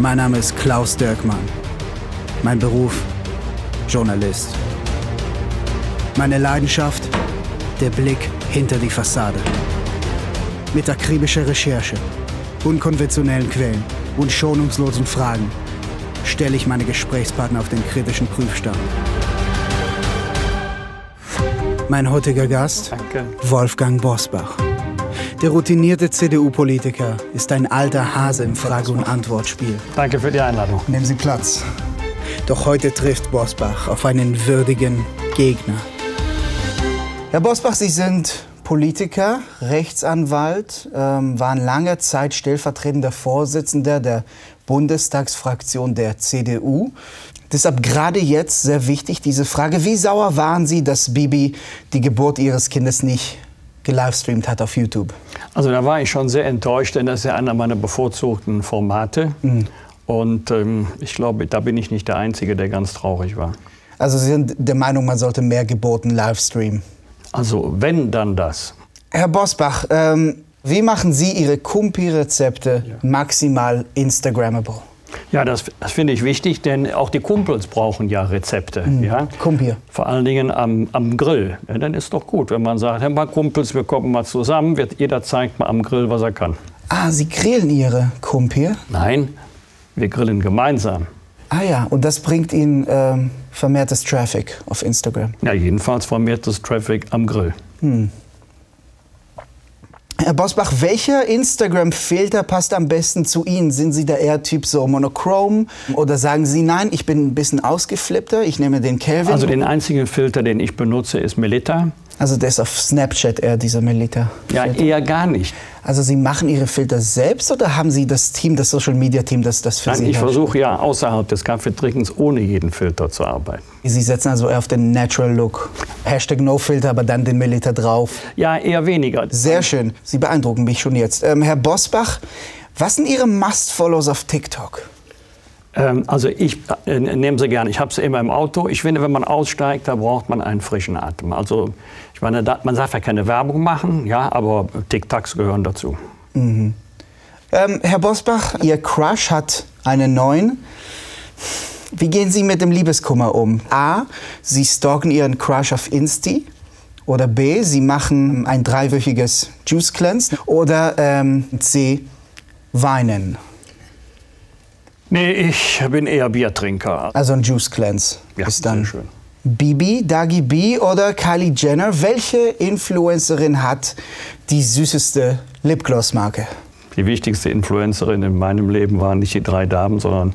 Mein Name ist Klaus Dirkmann. Mein Beruf Journalist. Meine Leidenschaft der Blick hinter die Fassade. Mit akribischer Recherche, unkonventionellen Quellen und schonungslosen Fragen stelle ich meine Gesprächspartner auf den kritischen Prüfstand. Mein heutiger Gast, Danke. Wolfgang Bosbach. Der routinierte CDU-Politiker ist ein alter Hase im Frage- und Antwortspiel. Danke für die Einladung. Nehmen Sie Platz. Doch heute trifft Bosbach auf einen würdigen Gegner. Herr Bosbach, Sie sind Politiker, Rechtsanwalt, ähm, waren lange Zeit stellvertretender Vorsitzender der Bundestagsfraktion der CDU. Deshalb gerade jetzt sehr wichtig diese Frage, wie sauer waren Sie, dass Bibi die Geburt Ihres Kindes nicht gelivestreamt hat auf YouTube? Also da war ich schon sehr enttäuscht, denn das ist ja einer meiner bevorzugten Formate. Und ähm, ich glaube, da bin ich nicht der Einzige, der ganz traurig war. Also Sie sind der Meinung, man sollte mehr Geburten livestreamen? Also wenn, dann das. Herr Bosbach, ähm, wie machen Sie Ihre Kumpi-Rezepte maximal Instagrammable? Ja, das, das finde ich wichtig, denn auch die Kumpels brauchen ja Rezepte. Ja? Kumpi. Vor allen Dingen am, am Grill. Ja, dann ist doch gut, wenn man sagt, hey, mal Kumpels, wir kommen mal zusammen, wird, jeder zeigt mal am Grill, was er kann. Ah, Sie grillen Ihre Kumpi? Nein, wir grillen gemeinsam. Ah ja, und das bringt Ihnen ähm, vermehrtes Traffic auf Instagram. Ja, jedenfalls vermehrtes Traffic am Grill. Herr Bosbach, welcher Instagram-Filter passt am besten zu Ihnen? Sind Sie der eher Typ so monochrom? Oder sagen Sie, nein, ich bin ein bisschen ausgeflippter, ich nehme den Kelvin? Also den einzigen Filter, den ich benutze, ist Melitta. also der ist auf Snapchat eher dieser Melita. Ja, eher gar nicht. Also Sie machen Ihre Filter selbst oder haben Sie das Team, das Social-Media-Team, das das für Nein, Sie ich herstellt? versuche ja außerhalb des Kaffeetrinkens ohne jeden Filter zu arbeiten. Sie setzen also eher auf den Natural Look. Hashtag No-Filter, aber dann den Melita drauf. Ja, eher weniger. Sehr schön. Sie beeindrucken mich schon jetzt. Ähm, Herr Bosbach, was sind Ihre Must-Follows auf TikTok? Ähm, also ich äh, nehme sie gerne. Ich habe sie immer im Auto. Ich finde, wenn man aussteigt, da braucht man einen frischen Atem. Also ich meine, da, man darf ja keine Werbung machen, ja, aber TikToks gehören dazu. Ähm, Herr Bosbach, Ihr Crush hat einen neuen. Wie gehen Sie mit dem Liebeskummer um? A. Sie stalken Ihren Crush auf Insti. Oder B. Sie machen ein dreiwöchiges Juice Cleanse. Oder ähm, C. Weinen. Nee, ich bin eher Biertrinker. Also ein Juice Cleanse Ja, ist dann. sehr schön. Bibi, Dagi B oder Kylie Jenner, welche Influencerin hat die süßeste Lipgloss-Marke? Die wichtigste Influencerin in meinem Leben waren nicht die drei Damen, sondern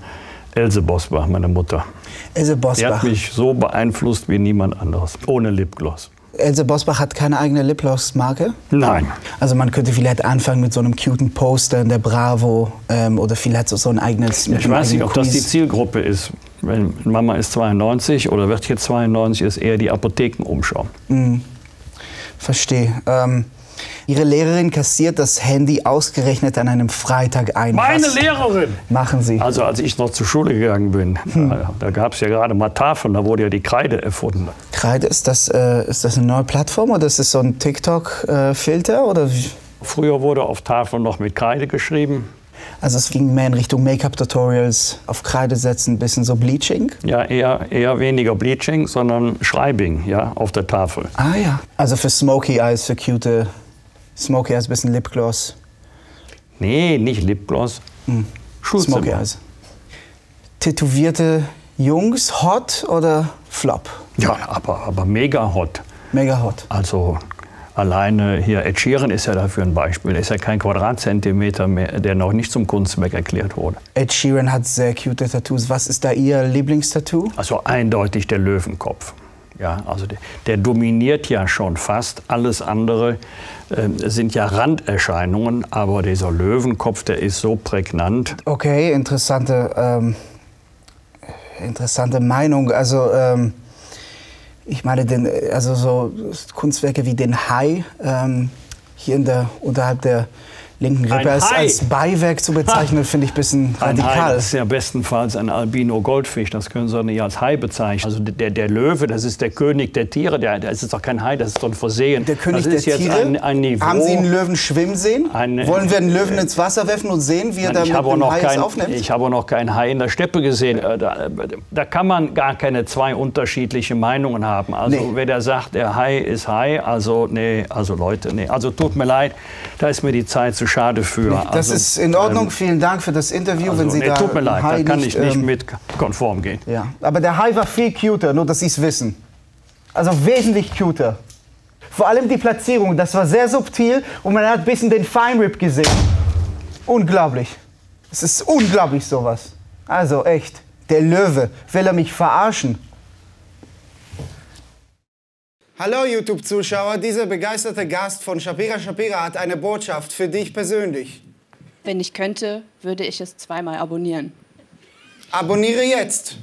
Else Bosbach, meine Mutter. Else Die Bosbach. hat mich so beeinflusst wie niemand anderes. Ohne Lipgloss. Else Bosbach hat keine eigene Lipgloss-Marke? Nein. Also man könnte vielleicht anfangen mit so einem cuten Poster in der Bravo ähm, oder vielleicht so, so ein eigenes... Ich weiß nicht, ob das die Quiz. Zielgruppe ist. Wenn Mama ist 92 oder wird jetzt 92, ist eher die Apothekenumschau. Verstehe. Ähm, Ihre Lehrerin kassiert das Handy ausgerechnet an einem Freitag ein. Meine Was Lehrerin! machen Sie? Also als ich noch zur Schule gegangen bin, da, da gab es ja gerade mal Tafeln, da wurde ja die Kreide erfunden. Kreide, ist das, äh, ist das eine neue Plattform oder ist das so ein TikTok-Filter? oder wie? Früher wurde auf Tafeln noch mit Kreide geschrieben. Also es ging mehr in Richtung Make-up-Tutorials, auf Kreide setzen, ein bisschen so Bleaching. Ja, eher, eher weniger Bleaching, sondern Schreibing ja, auf der Tafel. Ah ja. Also für Smoky Eyes, für cute Smoky Eyes, bisschen Lipgloss. Nee, nicht Lipgloss. Schulzimmer. Smoky Eyes. Tätowierte Jungs, hot oder flop? Ja, aber, aber mega hot. Mega hot. Also alleine hier Ed Sheeran ist ja dafür ein Beispiel. Er ist ja kein Quadratzentimeter mehr, der noch nicht zum Kunstwerk erklärt wurde. Ed Sheeran hat sehr cute Tattoos. Was ist da Ihr Lieblingstattoo? Also eindeutig der Löwenkopf. Ja, also der, der dominiert ja schon fast. Alles andere äh, sind ja Randerscheinungen, aber dieser Löwenkopf, der ist so prägnant. Okay, interessante, ähm, interessante Meinung. Also ähm, ich meine, den, also so Kunstwerke wie den Hai ähm, hier in der, unterhalb der linken Rippe als, als, Beiwerk zu bezeichnen, finde ich ein bisschen radikal. Ein Hai, das ist ja bestenfalls ein Albino-Goldfisch, das können Sie nicht als Hai bezeichnen. Also der, der Löwe, das ist der König der Tiere, der, das ist doch kein Hai, das ist doch ein Versehen. Der König das ist der jetzt Tiere? Ein, ein Niveau. Haben Sie einen Löwen schwimmen sehen? Ein, Wollen wir einen Löwen ins Wasser werfen und sehen, wie er da ich mit habe dem noch Hai kein, aufnimmt? Ich habe noch keinen Hai in der Steppe gesehen. Äh, Da, da kann man gar keine zwei unterschiedliche Meinungen haben. Also Nee. wer da sagt, der Hai ist Hai, also nee, also Leute, nee. Also tut mir leid, da ist mir die Zeit zu schade für. Das also, ist in Ordnung. Vielen Dank für das Interview. also, wenn Sie nee, da tut mir leid, Hai da kann ich nicht ähm, mit konform gehen. Ja, aber der Hai war viel cuter, nur dass Sie es wissen. Also wesentlich cuter. Vor allem die Platzierung, das war sehr subtil und man hat ein bisschen den Fine Rip gesehen. Unglaublich. Es ist unglaublich sowas. Also echt, der Löwe, will er mich verarschen? Hallo YouTube-Zuschauer, dieser begeisterte Gast von Shapira Shapira hat eine Botschaft für dich persönlich. Wenn ich könnte, würde ich es zweimal abonnieren. Abonniere jetzt.